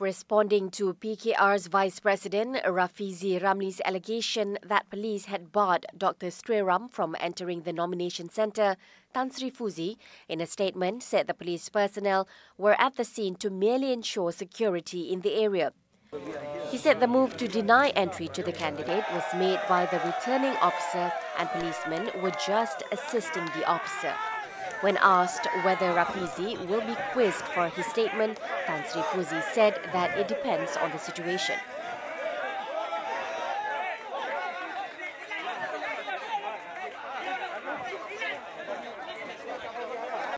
Responding to PKR's Vice President Rafizi Ramli's allegation that police had barred Dr. Streram from entering the nomination centre, Tan Sri Fuzi, in a statement, said the police personnel were at the scene to merely ensure security in the area. He said the move to deny entry to the candidate was made by the returning officer and policemen were just assisting the officer. When asked whether Rafizi will be quizzed for his statement, Tan Sri Fuzi said that it depends on the situation.